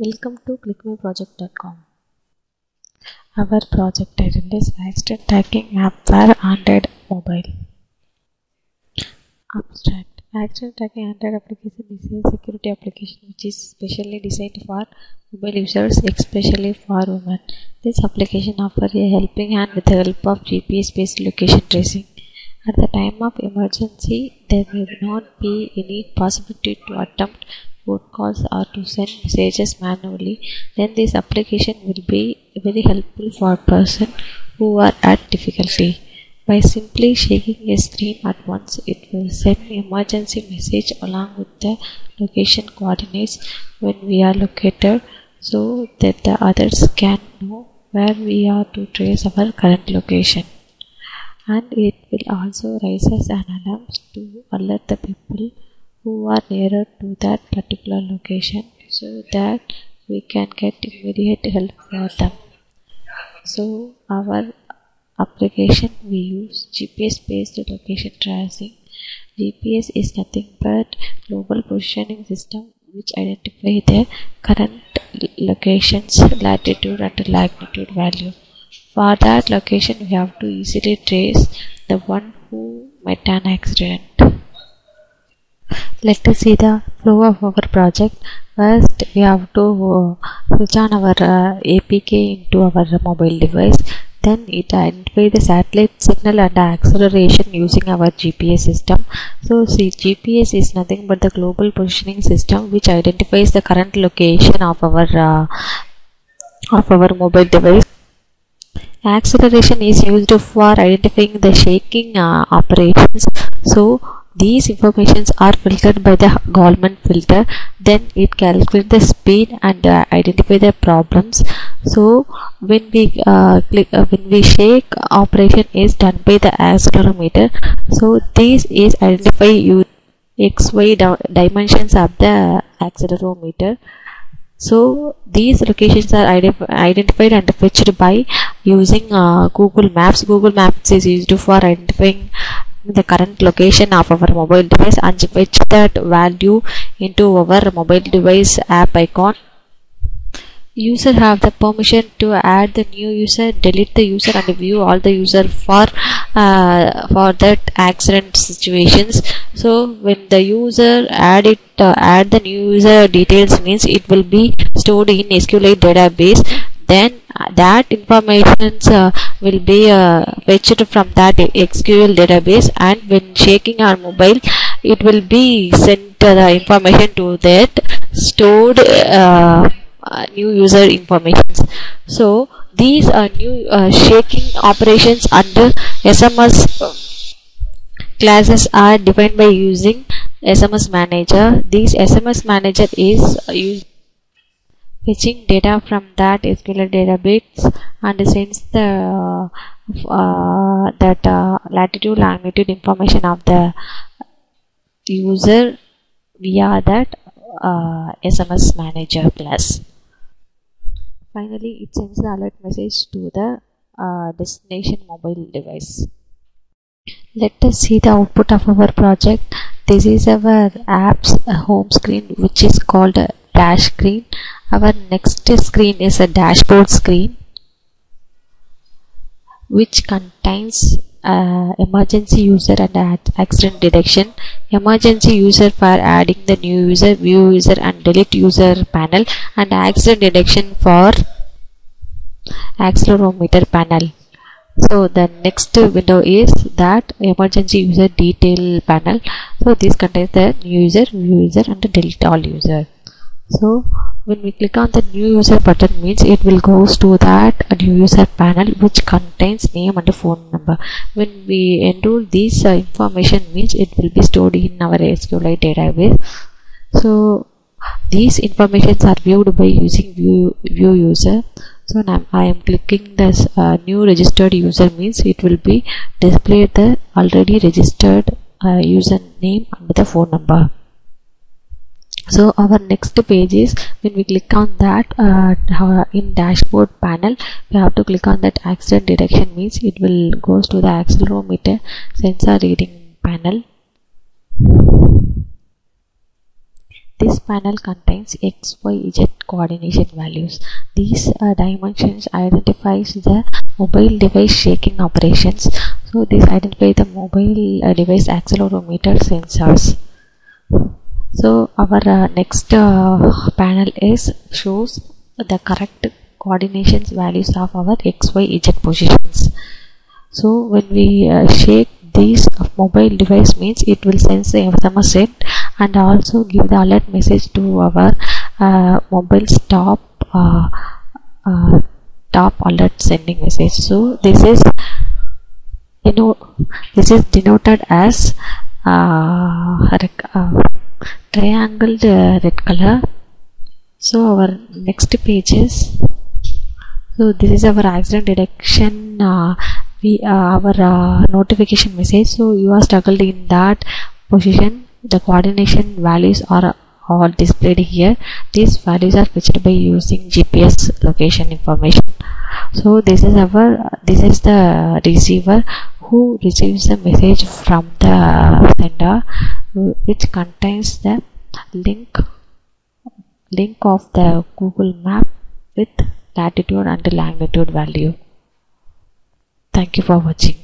Welcome to clickmyproject.com. Our project title is Accident Tracking App for Android Mobile. Abstract Accident Tracking Android application is a security application which is specially designed for mobile users, especially for women. This application offers a helping hand with the help of GPS based location tracing. At the time of emergency, there may not be any possibility to attempt phone calls or to send messages manually, then this application will be very helpful for person who are at difficulty. By simply shaking a screen at once, it will send emergency message along with the location coordinates when we are located so that the others can know where we are to trace our current location. And it will also raise an alarm to alert the people who are nearer to that particular location so that we can get immediate help for them. So our application we use GPS based location tracing. GPS is nothing but global positioning system which identify the current location's latitude and longitude value. For that location we have to easily trace the one who met an accident. Let us see the flow of our project. First, we have to uh, switch on our uh, APK into our mobile device. Then it identify the satellite signal and acceleration using our GPS system. So, see, GPS is nothing but the global positioning system which identifies the current location of our uh, of our mobile device. Acceleration is used for identifying the shaking operations. So, these informations are filtered by the Kalman filter. Then it calculates the speed and uh, identify the problems. So when we uh, click, uh, when we shake operation is done by the accelerometer. So this is identify you x y dimensions of the accelerometer. So these locations are identified and fetched by using uh, Google Maps. Google Maps is used for identifying the current location of our mobile device and fetch that value into our mobile device app icon. User have the permission to add the new user delete the user and view all the user for uh, for that accident situations. So when the user add it uh, add the new user details means it will be stored in SQLite database. Then that information uh, will be uh, fetched from that SQL database and when shaking our mobile it will be sent the information to that stored uh, new user information so these are new uh, shaking operations under SMS classes are defined by using SMS manager. This SMS manager is used fetching data from that SQL database and sends the uh, that uh, latitude longitude information of the user via that uh, SMS manager plus. Finally, it sends the alert message to the destination mobile device. Let us see the output of our project. This is our app's home screen which is called dash screen. Our next screen is a dashboard screen which contains uh, emergency user and accident detection. Emergency user for adding the new user view user and delete user panel and accident detection for accelerometer panel. So the next window is that emergency user detail panel. So this contains the new user view user and delete all user so when we click on the new user button means it will goes to that new user panel which contains name and phone number. When we enroll this uh, information means it will be stored in our SQLite database. So these informations are viewed by using view view user. So now I am clicking this uh, new registered user means it will be display the already registered uh, username and the phone number so our next page is when we click on that uh, in dashboard panel we have to click on that accident detection means it will goes to the accelerometer sensor reading panel. This panel contains x y z coordination values. These uh, dimensions identifies the mobile device shaking operations. So this identify the mobile uh, device accelerometer sensors so our uh, next uh, panel is shows the correct coordinations values of our x y z positions. So when we uh, shake this mobile device means it will sense the SMS set and also give the alert message to our uh, mobile stop uh, uh, top alert sending message. So this is you know this is denoted as triangled red color. So our next page is so this is our accident detection uh, we uh, our uh, notification message. So you are struggled in that position. The coordination values are all displayed here. These values are fetched by using gps location information. So this is our this is the receiver who receives the message from the sender which contains the link link of the google map with latitude and longitude value. Thank you for watching